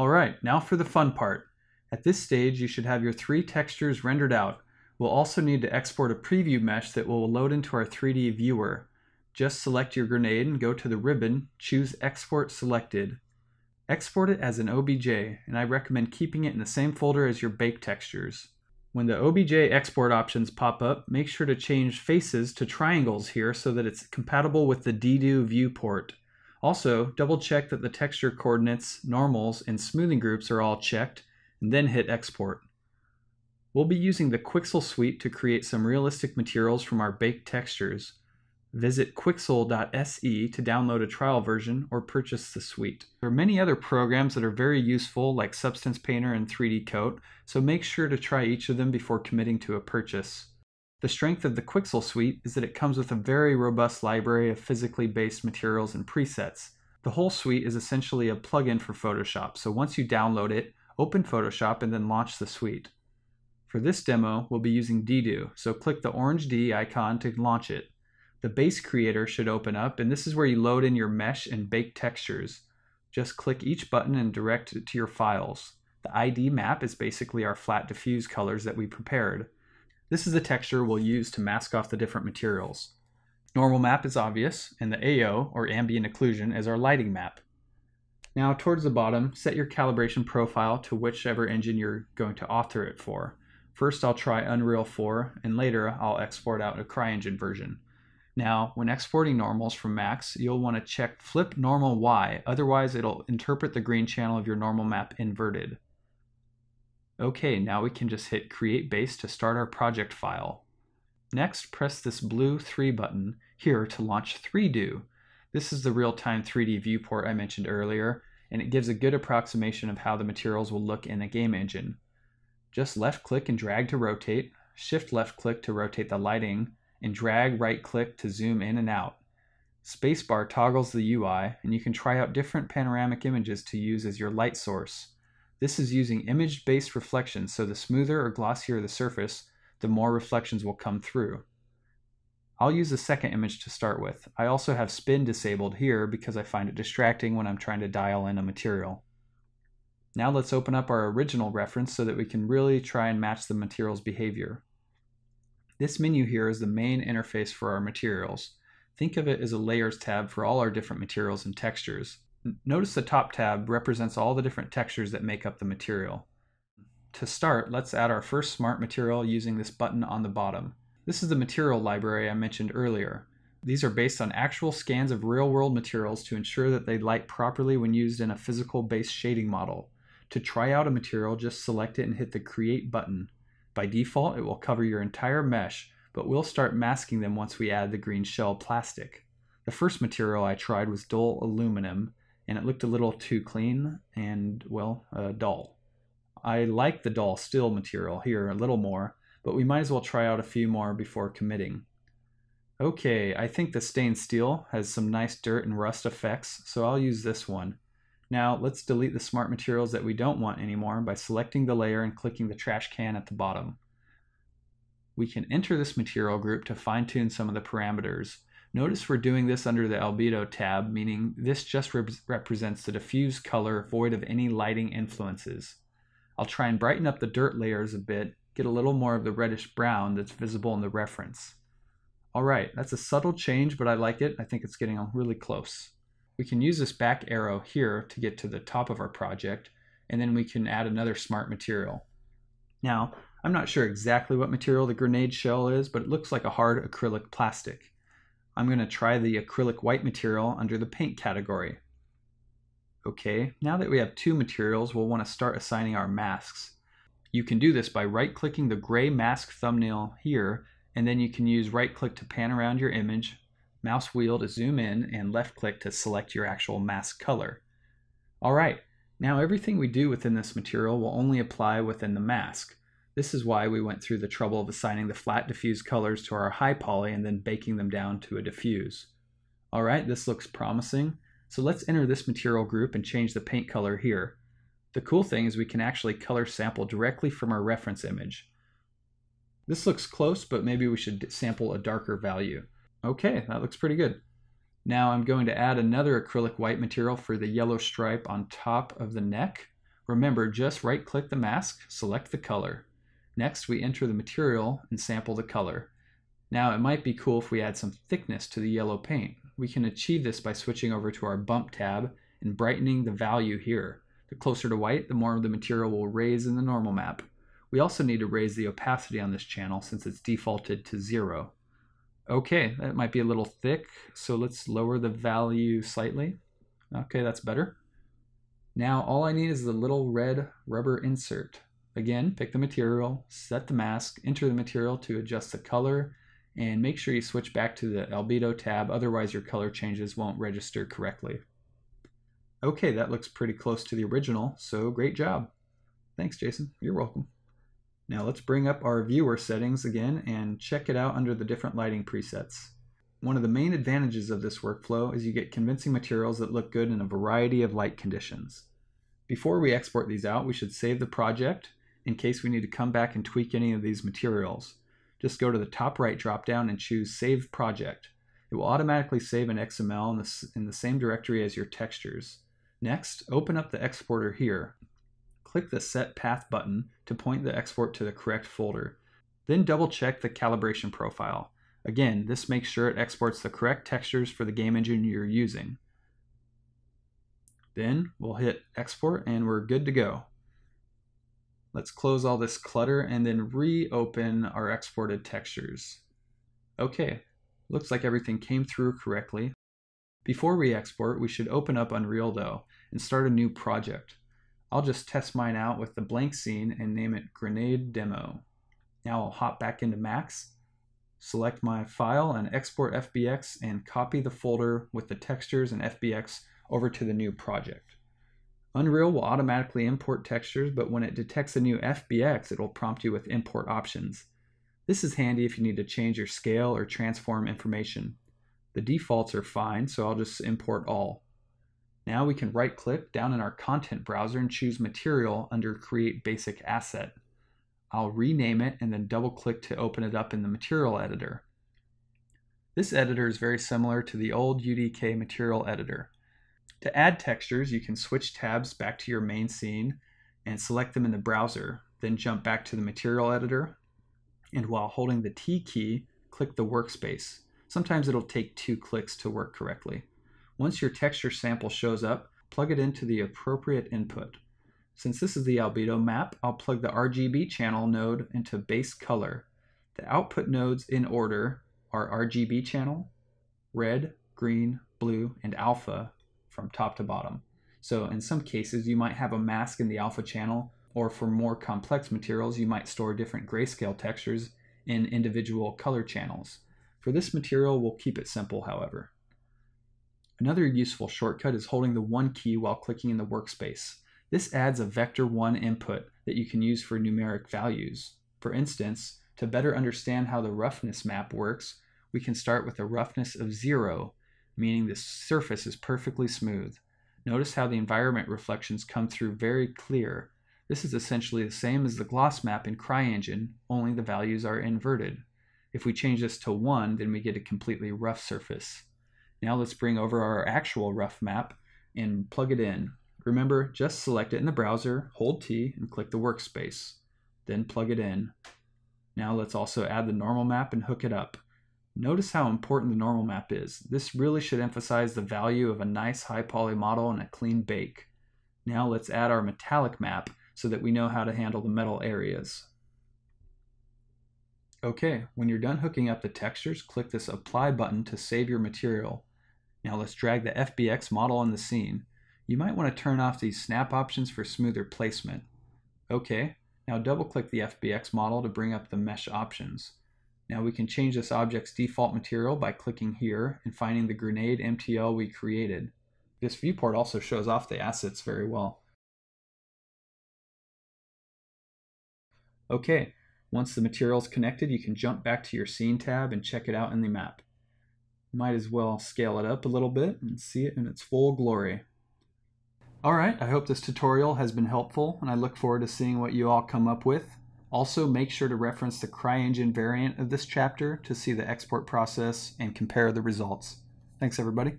Alright, now for the fun part. At this stage, you should have your three textures rendered out. We'll also need to export a preview mesh that will load into our 3D viewer. Just select your grenade and go to the ribbon, choose Export Selected. Export it as an OBJ, and I recommend keeping it in the same folder as your bake textures. When the OBJ export options pop up, make sure to change faces to triangles here so that it's compatible with the DDO viewport. Also, double check that the texture coordinates, normals, and smoothing groups are all checked, and then hit export. We'll be using the Quixel suite to create some realistic materials from our baked textures. Visit quixel.se to download a trial version or purchase the suite. There are many other programs that are very useful like Substance Painter and 3D Coat, so make sure to try each of them before committing to a purchase. The strength of the Quixel suite is that it comes with a very robust library of physically based materials and presets. The whole suite is essentially a plugin for Photoshop, so once you download it, open Photoshop and then launch the suite. For this demo, we'll be using DDO, so click the orange D icon to launch it the base creator should open up and this is where you load in your mesh and bake textures. Just click each button and direct it to your files. The ID map is basically our flat diffuse colors that we prepared. This is the texture we'll use to mask off the different materials. Normal map is obvious, and the AO, or ambient occlusion, is our lighting map. Now towards the bottom, set your calibration profile to whichever engine you're going to author it for. First I'll try Unreal 4, and later I'll export out a CryEngine version. Now, when exporting normals from Max, you'll want to check flip normal Y, otherwise it'll interpret the green channel of your normal map inverted. Okay, now we can just hit create base to start our project file. Next, press this blue 3 button here to launch 3Do. This is the real-time 3D viewport I mentioned earlier, and it gives a good approximation of how the materials will look in a game engine. Just left click and drag to rotate, shift left click to rotate the lighting, and drag right click to zoom in and out. Spacebar toggles the UI, and you can try out different panoramic images to use as your light source. This is using image-based reflections, so the smoother or glossier the surface, the more reflections will come through. I'll use the second image to start with. I also have spin disabled here because I find it distracting when I'm trying to dial in a material. Now let's open up our original reference so that we can really try and match the material's behavior. This menu here is the main interface for our materials. Think of it as a layers tab for all our different materials and textures. Notice the top tab represents all the different textures that make up the material. To start, let's add our first smart material using this button on the bottom. This is the material library I mentioned earlier. These are based on actual scans of real-world materials to ensure that they light properly when used in a physical-based shading model. To try out a material, just select it and hit the Create button. By default, it will cover your entire mesh, but we'll start masking them once we add the green shell plastic. The first material I tried was dull aluminum, and it looked a little too clean and, well, uh, dull. I like the dull steel material here a little more, but we might as well try out a few more before committing. Okay, I think the stained steel has some nice dirt and rust effects, so I'll use this one. Now let's delete the smart materials that we don't want anymore by selecting the layer and clicking the trash can at the bottom. We can enter this material group to fine tune some of the parameters. Notice we're doing this under the albedo tab, meaning this just rep represents the diffuse color void of any lighting influences. I'll try and brighten up the dirt layers a bit, get a little more of the reddish brown that's visible in the reference. Alright, that's a subtle change, but I like it. I think it's getting really close. We can use this back arrow here to get to the top of our project, and then we can add another smart material. Now, I'm not sure exactly what material the grenade shell is, but it looks like a hard acrylic plastic. I'm going to try the acrylic white material under the paint category. Okay, now that we have two materials, we'll want to start assigning our masks. You can do this by right-clicking the gray mask thumbnail here, and then you can use right-click to pan around your image, mouse wheel to zoom in, and left click to select your actual mask color. Alright, now everything we do within this material will only apply within the mask. This is why we went through the trouble of assigning the flat diffuse colors to our high poly and then baking them down to a diffuse. Alright, this looks promising. So let's enter this material group and change the paint color here. The cool thing is we can actually color sample directly from our reference image. This looks close, but maybe we should sample a darker value. Okay, that looks pretty good. Now I'm going to add another acrylic white material for the yellow stripe on top of the neck. Remember, just right click the mask, select the color. Next, we enter the material and sample the color. Now, it might be cool if we add some thickness to the yellow paint. We can achieve this by switching over to our bump tab and brightening the value here. The closer to white, the more of the material will raise in the normal map. We also need to raise the opacity on this channel since it's defaulted to zero. Okay, that might be a little thick, so let's lower the value slightly. Okay, that's better. Now all I need is the little red rubber insert. Again, pick the material, set the mask, enter the material to adjust the color, and make sure you switch back to the albedo tab, otherwise your color changes won't register correctly. Okay, that looks pretty close to the original, so great job. Thanks, Jason. You're welcome. Now let's bring up our viewer settings again and check it out under the different lighting presets. One of the main advantages of this workflow is you get convincing materials that look good in a variety of light conditions. Before we export these out, we should save the project in case we need to come back and tweak any of these materials. Just go to the top right dropdown and choose Save Project. It will automatically save an XML in the, in the same directory as your textures. Next, open up the exporter here click the Set Path button to point the export to the correct folder. Then double check the calibration profile. Again, this makes sure it exports the correct textures for the game engine you're using. Then we'll hit export and we're good to go. Let's close all this clutter and then reopen our exported textures. Okay, looks like everything came through correctly. Before we export, we should open up Unreal though and start a new project. I'll just test mine out with the blank scene and name it grenade demo. Now I'll hop back into Max, select my file and export FBX and copy the folder with the textures and FBX over to the new project. Unreal will automatically import textures, but when it detects a new FBX, it will prompt you with import options. This is handy if you need to change your scale or transform information. The defaults are fine, so I'll just import all. Now we can right click down in our content browser and choose material under create basic asset. I'll rename it and then double click to open it up in the material editor. This editor is very similar to the old UDK material editor. To add textures, you can switch tabs back to your main scene and select them in the browser, then jump back to the material editor. And while holding the T key, click the workspace. Sometimes it'll take two clicks to work correctly. Once your texture sample shows up, plug it into the appropriate input. Since this is the albedo map, I'll plug the RGB channel node into base color. The output nodes in order are RGB channel, red, green, blue, and alpha from top to bottom. So in some cases, you might have a mask in the alpha channel, or for more complex materials, you might store different grayscale textures in individual color channels. For this material, we'll keep it simple, however. Another useful shortcut is holding the 1 key while clicking in the workspace. This adds a vector 1 input that you can use for numeric values. For instance, to better understand how the roughness map works, we can start with a roughness of 0, meaning the surface is perfectly smooth. Notice how the environment reflections come through very clear. This is essentially the same as the gloss map in CryEngine, only the values are inverted. If we change this to 1, then we get a completely rough surface. Now let's bring over our actual rough map and plug it in. Remember, just select it in the browser, hold T, and click the workspace. Then plug it in. Now let's also add the normal map and hook it up. Notice how important the normal map is. This really should emphasize the value of a nice high poly model and a clean bake. Now let's add our metallic map so that we know how to handle the metal areas. Okay, when you're done hooking up the textures, click this apply button to save your material. Now let's drag the FBX model on the scene. You might want to turn off these snap options for smoother placement. Okay, now double click the FBX model to bring up the mesh options. Now we can change this object's default material by clicking here and finding the grenade MTL we created. This viewport also shows off the assets very well. Okay, once the material is connected, you can jump back to your scene tab and check it out in the map might as well scale it up a little bit and see it in its full glory. Alright, I hope this tutorial has been helpful and I look forward to seeing what you all come up with. Also, make sure to reference the CryEngine variant of this chapter to see the export process and compare the results. Thanks everybody.